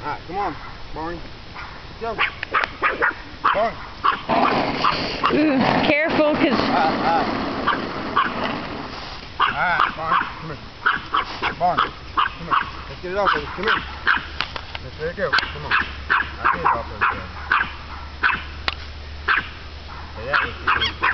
Alright, come on, Barney. Go. Barney. Ooh, careful, because... Alright, alright. Alright, Barney, come here. Barney, come here. Let's get it off of. Come here. Let's it go. Come on. I'll get it off of it. That was.